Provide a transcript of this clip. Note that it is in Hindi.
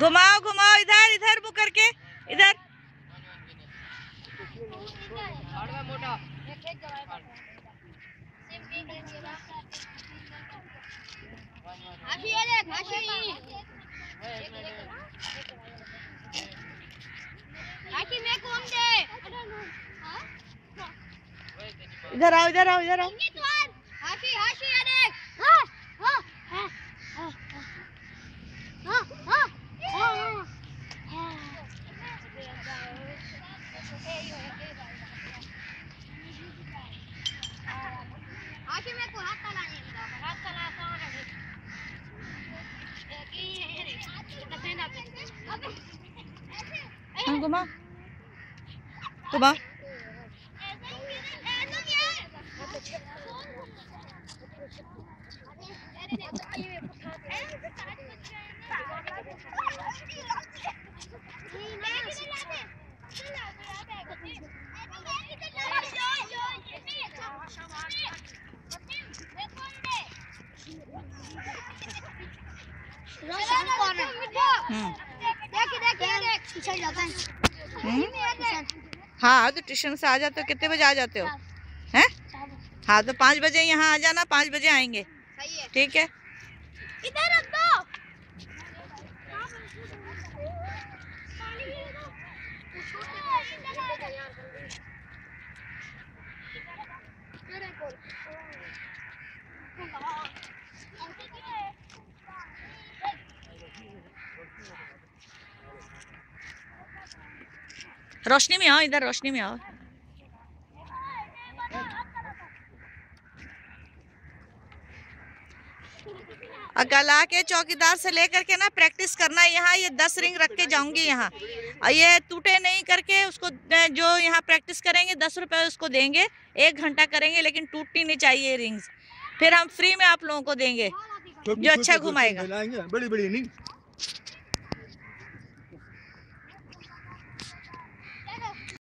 घुमाओ घुमाओ, इधर इधर मुँह करके, इधर। हाशी हाशी हाशी इधर आओ इधर आओ इधर आओ। हाशी हाशी ये देख हाँ हाँ हाँ हाँ हाँ हाँ हाँ हाशी मेरे को हाथ चलाने का हाथ चला कौन है एक ही है रे कितने ना अबे हाँ, घुमाओ घुमाओ हम्म देख देख देख पीछे जाता है हम्म हाँ तो ट्यूशन से आ जाते हो? कितने बजे आ जाते हो? हैं? हाँ तो पाँच बजे यहाँ आ जाना पाँच बजे आएँगे। ठीक है? इधर रख दो। रोशनी में आओ इधर रोशनी में आओ। कल आके चौकीदार से लेकर के ना प्रैक्टिस करना यहाँ ये दस रिंग रख के जाऊँगी यहाँ। ये टूटे नहीं करके उसको जो यहाँ प्रैक्टिस करेंगे दस रुपए उसको देंगे एक घंटा करेंगे लेकिन टूटनी नहीं चाहिए रिंग्स। फिर हम फ्री में आप लोगों को देंगे जो अच्छा घुमाएगा। बड़ी बड़ी नहीं।